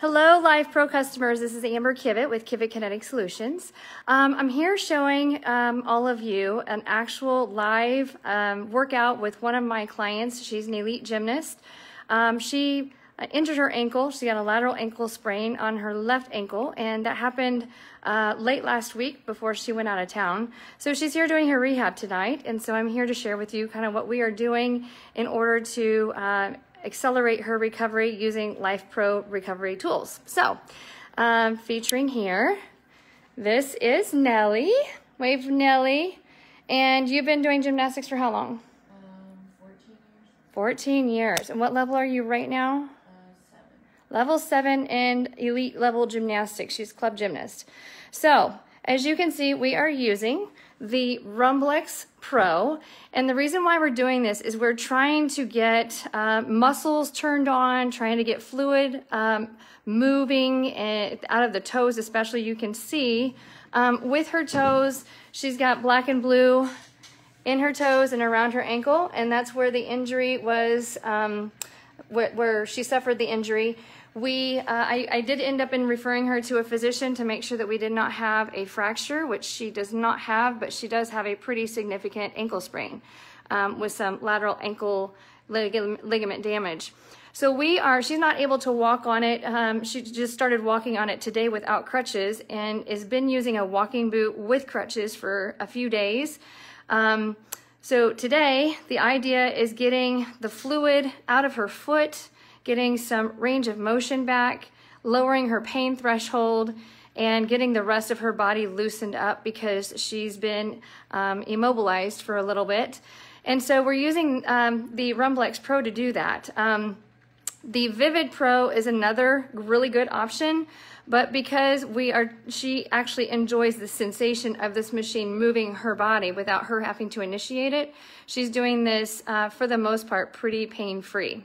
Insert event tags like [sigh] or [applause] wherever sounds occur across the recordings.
Hello, Life Pro customers. This is Amber Kivett with Kivett Kinetic Solutions. Um, I'm here showing um, all of you an actual live um, workout with one of my clients. She's an elite gymnast. Um, she uh, injured her ankle. She got a lateral ankle sprain on her left ankle, and that happened uh, late last week before she went out of town. So she's here doing her rehab tonight, and so I'm here to share with you kind of what we are doing in order to uh, accelerate her recovery using Life Pro recovery tools. So, um, featuring here, this is Nellie. Wave Nellie. And you've been doing gymnastics for how long? Um, 14 years. 14 years. And what level are you right now? Uh. Level 7 in elite level gymnastics. She's club gymnast. So, as you can see, we are using the Rumblex Pro. And the reason why we're doing this is we're trying to get uh, muscles turned on, trying to get fluid um, moving eh, out of the toes, especially you can see. Um, with her toes, she's got black and blue in her toes and around her ankle, and that's where the injury was, um, where, where she suffered the injury. We, uh, I, I, did end up in referring her to a physician to make sure that we did not have a fracture, which she does not have, but she does have a pretty significant ankle sprain um, with some lateral ankle lig ligament damage. So we are, she's not able to walk on it. Um, she just started walking on it today without crutches and has been using a walking boot with crutches for a few days. Um, so today, the idea is getting the fluid out of her foot, getting some range of motion back, lowering her pain threshold, and getting the rest of her body loosened up because she's been um, immobilized for a little bit. And so we're using um, the Rumblex Pro to do that. Um, the Vivid Pro is another really good option, but because we are, she actually enjoys the sensation of this machine moving her body without her having to initiate it, she's doing this uh, for the most part pretty pain-free.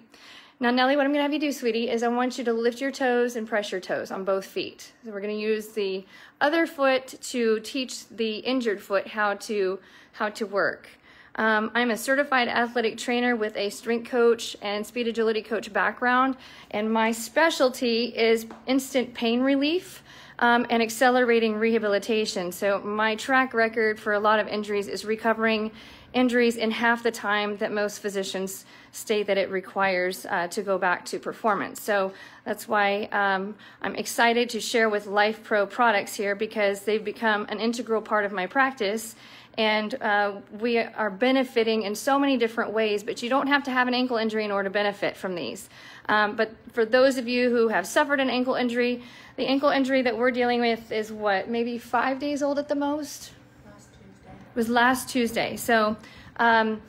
Now, Nellie, what I'm gonna have you do, sweetie, is I want you to lift your toes and press your toes on both feet. So we're gonna use the other foot to teach the injured foot how to, how to work. Um, I'm a certified athletic trainer with a strength coach and speed agility coach background, and my specialty is instant pain relief um, and accelerating rehabilitation. So my track record for a lot of injuries is recovering injuries in half the time that most physicians state that it requires uh, to go back to performance. So that's why um, I'm excited to share with Life Pro products here because they've become an integral part of my practice and uh, we are benefiting in so many different ways, but you don't have to have an ankle injury in order to benefit from these. Um, but for those of you who have suffered an ankle injury, the ankle injury that we're dealing with is what, maybe five days old at the most? Was last Tuesday. So um,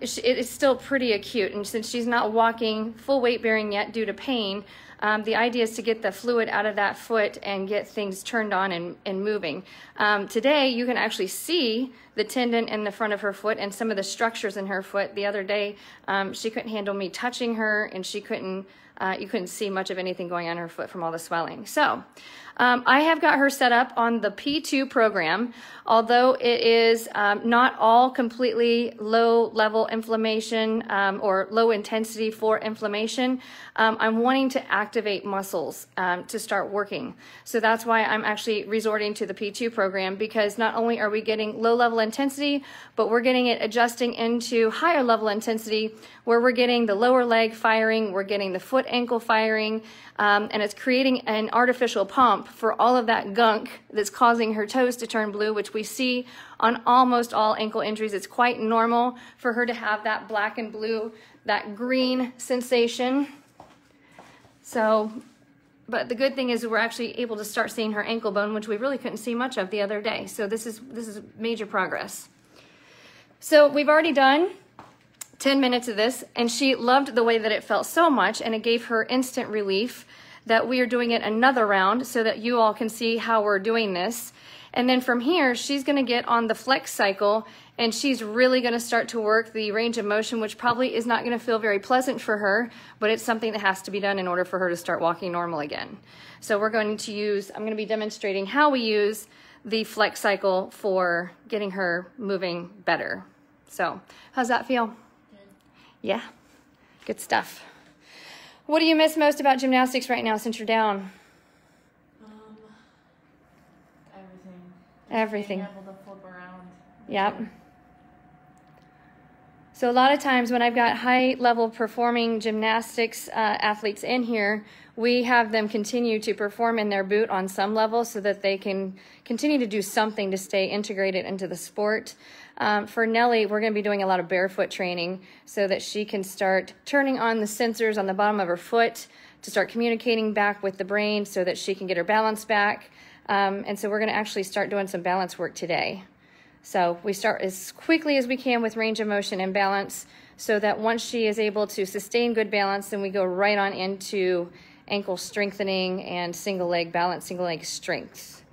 it's still pretty acute. And since she's not walking full weight bearing yet due to pain, um, the idea is to get the fluid out of that foot and get things turned on and, and moving. Um, today, you can actually see the tendon in the front of her foot and some of the structures in her foot. The other day, um, she couldn't handle me touching her and she couldn't, uh, you couldn't see much of anything going on her foot from all the swelling. So um, I have got her set up on the P2 program, although it is um, not all completely low level inflammation um, or low intensity for inflammation. Um, I'm wanting to activate muscles um, to start working. So that's why I'm actually resorting to the P2 program because not only are we getting low level intensity, but we're getting it adjusting into higher level intensity where we're getting the lower leg firing, we're getting the foot ankle firing, um, and it's creating an artificial pump for all of that gunk that's causing her toes to turn blue, which we see on almost all ankle injuries. It's quite normal for her to have that black and blue, that green sensation. So, but the good thing is we're actually able to start seeing her ankle bone, which we really couldn't see much of the other day. So this is, this is major progress. So we've already done 10 minutes of this, and she loved the way that it felt so much, and it gave her instant relief that we are doing it another round so that you all can see how we're doing this. And then from here, she's gonna get on the flex cycle and she's really gonna start to work the range of motion, which probably is not gonna feel very pleasant for her, but it's something that has to be done in order for her to start walking normal again. So we're going to use, I'm gonna be demonstrating how we use the flex cycle for getting her moving better. So how's that feel? Good. Yeah, good stuff. What do you miss most about gymnastics right now since you're down? Um, everything. Everything. Being able to flip around. Yep. So a lot of times when I've got high level performing gymnastics uh, athletes in here, we have them continue to perform in their boot on some level so that they can continue to do something to stay integrated into the sport. Um, for Nellie, we're going to be doing a lot of barefoot training so that she can start turning on the sensors on the bottom of her foot to start communicating back with the brain so that she can get her balance back. Um, and so we're going to actually start doing some balance work today. So we start as quickly as we can with range of motion and balance so that once she is able to sustain good balance, then we go right on into ankle strengthening and single leg balance, single leg strength.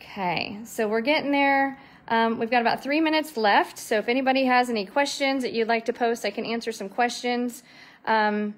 Okay, so we're getting there. Um, we've got about three minutes left, so if anybody has any questions that you'd like to post, I can answer some questions. Um,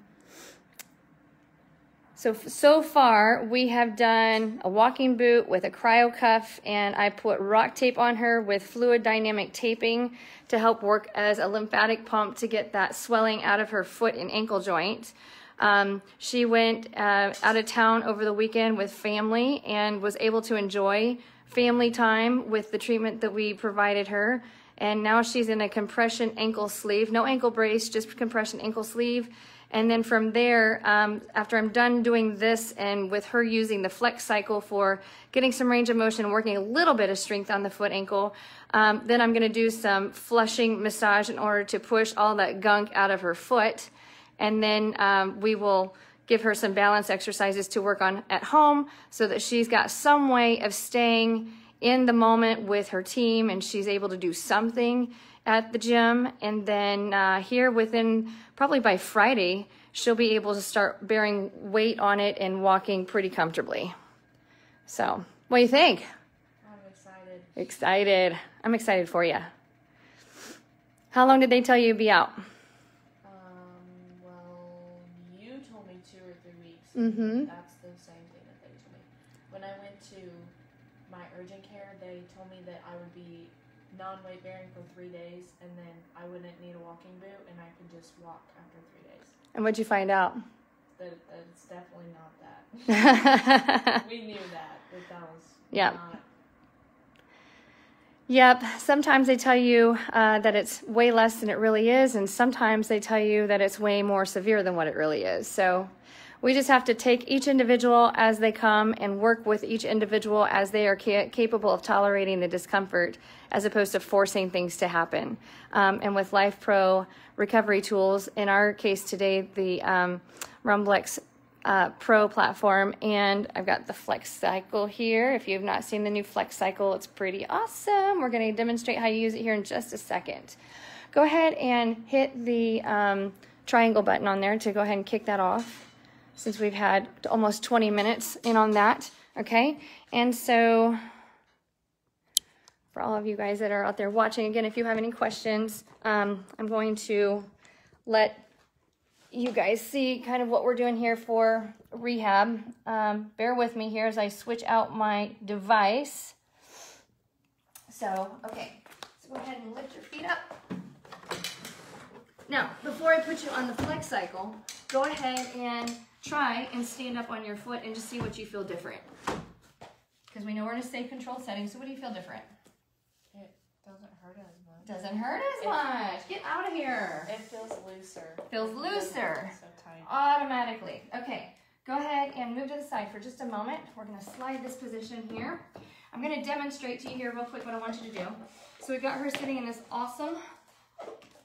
so, so far we have done a walking boot with a cryo cuff and I put rock tape on her with fluid dynamic taping to help work as a lymphatic pump to get that swelling out of her foot and ankle joint. Um, she went uh, out of town over the weekend with family and was able to enjoy family time with the treatment that we provided her. And now she's in a compression ankle sleeve, no ankle brace, just compression ankle sleeve. And then from there, um, after I'm done doing this and with her using the flex cycle for getting some range of motion, working a little bit of strength on the foot ankle, um, then I'm gonna do some flushing massage in order to push all that gunk out of her foot. And then um, we will give her some balance exercises to work on at home so that she's got some way of staying in the moment with her team and she's able to do something at the gym. And then uh, here within probably by Friday, she'll be able to start bearing weight on it and walking pretty comfortably. So, what do you think? I'm excited. Excited. I'm excited for you. How long did they tell you you'd be out? Um, well, you told me two or three weeks. Mm-hmm. That's the same thing that they told me. When I went to my urgent care, they told me that I would be non-weight bearing for three days, and then I wouldn't need a walking boot, and I could just walk after three days. And what'd you find out? That that it's definitely not that. [laughs] we knew that, but that was Yep. not. Yep. Sometimes they tell you uh, that it's way less than it really is, and sometimes they tell you that it's way more severe than what it really is. So we just have to take each individual as they come and work with each individual as they are ca- capable of tolerating the discomfort, as opposed to forcing things to happen. Um, and with Life Pro recovery tools, in our case today, the um, Rumblex uh, Pro platform, and I've got the Flex Cycle here. If you have not seen the new Flex Cycle, it's pretty awesome. We're going to demonstrate how you use it here in just a second. Go ahead and hit the um, triangle button on there to go ahead and kick that off since we've had almost 20 minutes in on that, okay? And so for all of you guys that are out there watching, again, if you have any questions, um, I'm going to let you guys see kind of what we're doing here for rehab. Um, bear with me here as I switch out my device. So, okay, go ahead and lift your feet up. Now, before I put you on the flex cycle, go ahead and try and stand up on your foot and just see what you feel different. Because we know we're in a safe controlled setting, so what do you feel different? It doesn't hurt as much. Doesn't hurt as much. Get out of here. It feels looser. Feels looser. So tight. automatically. Okay, go ahead and move to the side for just a moment. We're gonna slide this position here. I'm gonna demonstrate to you here real quick what I want you to do. So we've got her sitting in this awesome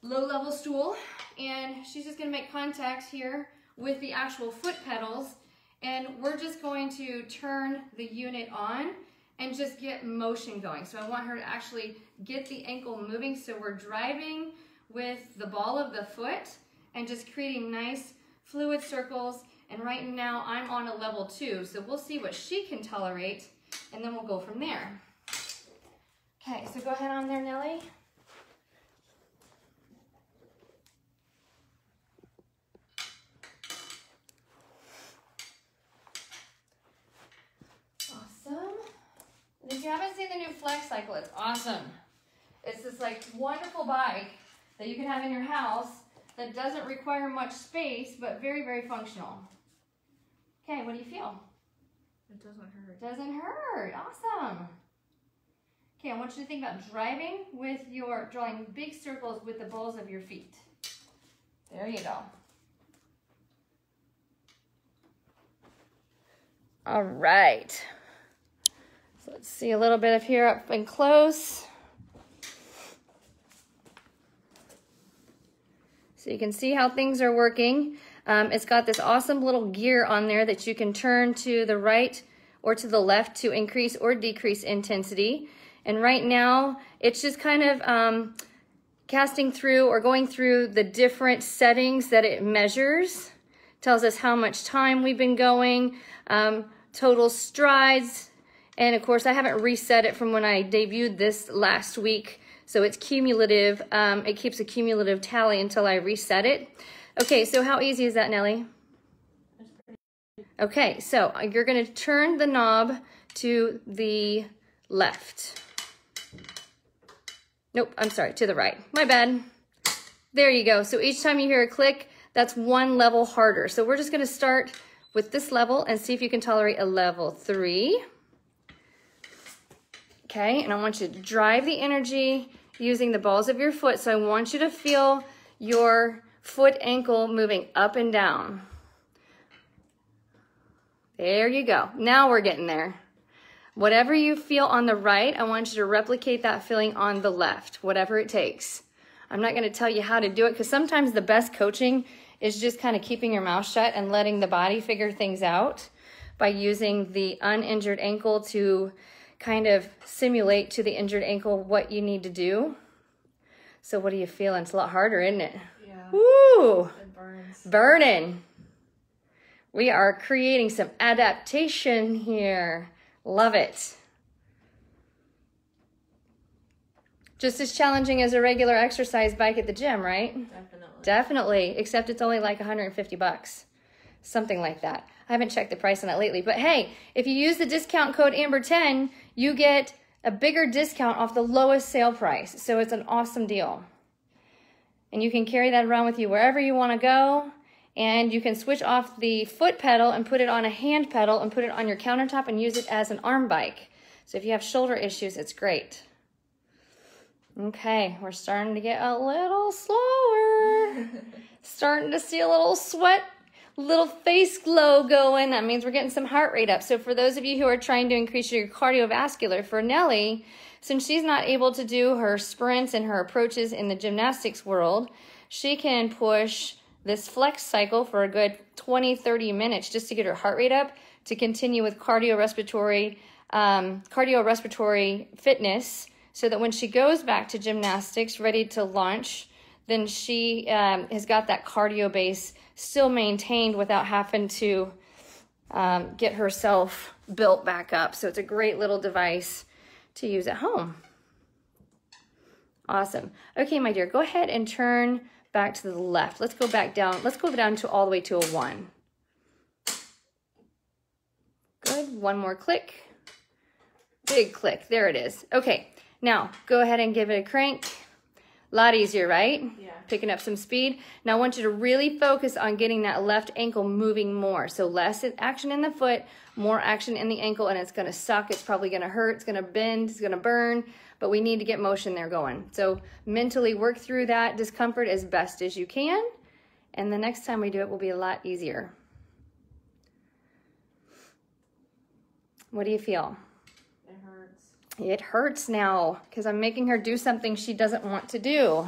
low level stool and she's just gonna make contact here with the actual foot pedals and we're just going to turn the unit on and just get motion going. So I want her to actually get the ankle moving so we're driving with the ball of the foot and just creating nice fluid circles. And right now I'm on a level two, so we'll see what she can tolerate and then we'll go from there. Okay, so go ahead on there, Nellie. Awesome. And if you haven't seen the new Flex Cycle, it's awesome. It's this like wonderful bike that you can have in your house that doesn't require much space, but very, very functional. Okay, what do you feel? It doesn't hurt. Doesn't hurt. Awesome. Okay, I want you to think about driving with your, drawing big circles with the balls of your feet. There you go. All right. So let's see a little bit of here up and close. So you can see how things are working. Um, it's got this awesome little gear on there that you can turn to the right or to the left to increase or decrease intensity. And right now, it's just kind of um, casting through or going through the different settings that it measures. Tells us how much time we've been going, um, total strides, and of course, I haven't reset it from when I debuted this last week. So it's cumulative. Um, it keeps a cumulative tally until I reset it. Okay, so how easy is that, Nellie? Okay, so you're going to turn the knob to the left. Nope, I'm sorry, to the right. My bad. There you go. So each time you hear a click, that's one level harder. So we're just going to start with this level and see if you can tolerate a level three. Okay, and I want you to drive the energy using the balls of your foot. So I want you to feel your foot ankle moving up and down. There you go. Now we're getting there. Whatever you feel on the right, I want you to replicate that feeling on the left, whatever it takes. I'm not going to tell you how to do it because sometimes the best coaching is just kind of keeping your mouth shut and letting the body figure things out by using the uninjured ankle to kind of simulate to the injured ankle what you need to do. So what are you feeling? It's a lot harder, isn't it? Yeah. Woo! It burns. Burning. We are creating some adaptation here. Love it. Just as challenging as a regular exercise bike at the gym, right? Definitely. Definitely, except it's only like 150 bucks. Something like that. I haven't checked the price on that lately, but hey, if you use the discount code AMBER10, you get a bigger discount off the lowest sale price. So it's an awesome deal. And you can carry that around with you wherever you want to go. And you can switch off the foot pedal and put it on a hand pedal and put it on your countertop and use it as an arm bike. So if you have shoulder issues, it's great. Okay, we're starting to get a little slower. [laughs] starting to see a little sweat, little face glow going. That means we're getting some heart rate up. So for those of you who are trying to increase your cardiovascular, for Nellie, since she's not able to do her sprints and her approaches in the gymnastics world, she can push this flex cycle for a good 20, 30 minutes just to get her heart rate up to continue with cardiorespiratory, um, cardiorespiratory fitness so that when she goes back to gymnastics ready to launch, then she um, has got that cardio base still maintained without having to um, get herself built back up. So it's a great little device to use at home. Awesome. Okay, my dear, go ahead and turn back to the left. Let's go back down. Let's go down to all the way to a one. Good. One more click. Big click. There it is. Okay. Now go ahead and give it a crank. A lot easier, right? Yeah. Picking up some speed. Now I want you to really focus on getting that left ankle moving more. So less action in the foot, more action in the ankle, and it's going to suck. It's probably going to hurt. It's going to bend. It's going to burn but we need to get motion there going. So mentally work through that discomfort as best as you can. And the next time we do it will be a lot easier. What do you feel? It hurts. Now because I'm making her do something she doesn't want to do.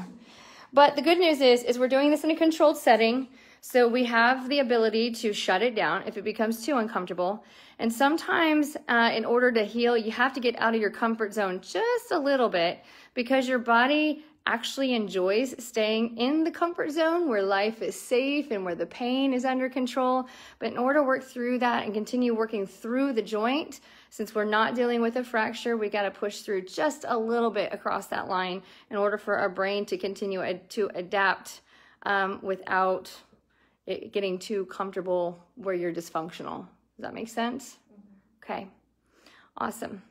But the good news is, is we're doing this in a controlled setting. So we have the ability to shut it down if it becomes too uncomfortable. And sometimes uh, in order to heal, you have to get out of your comfort zone just a little bit because your body actually enjoys staying in the comfort zone where life is safe and where the pain is under control. But in order to work through that and continue working through the joint, since we're not dealing with a fracture, we got to push through just a little bit across that line in order for our brain to continue ad to adapt um, without it getting too comfortable where you're dysfunctional. Does that make sense? Okay, awesome.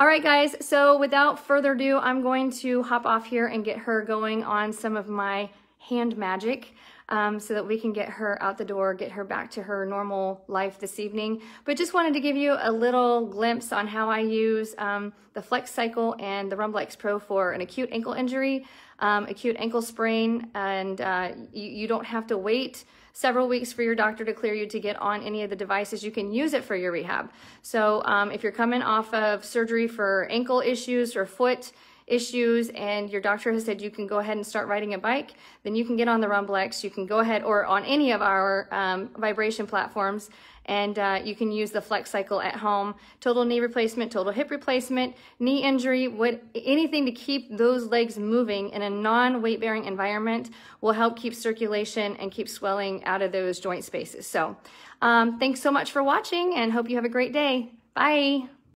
All right, guys, so without further ado, I'm going to hop off here and get her going on some of my hand magic um, so that we can get her out the door, get her back to her normal life this evening. But just wanted to give you a little glimpse on how I use um, the Flex Cycle and the Rumblex Pro for an acute ankle injury, um, acute ankle sprain, and uh, you, you don't have to wait several weeks for your doctor to clear you to get on any of the devices. You can use it for your rehab. So um, if you're coming off of surgery for ankle issues or foot issues and your doctor has said you can go ahead and start riding a bike, then you can get on the Rumblex. You can go ahead or on any of our um, vibration platforms and uh, you can use the flex cycle at home. Total knee replacement, total hip replacement, knee injury, what, anything to keep those legs moving in a non-weight bearing environment will help keep circulation and keep swelling out of those joint spaces. So um, thanks so much for watching and hope you have a great day. Bye.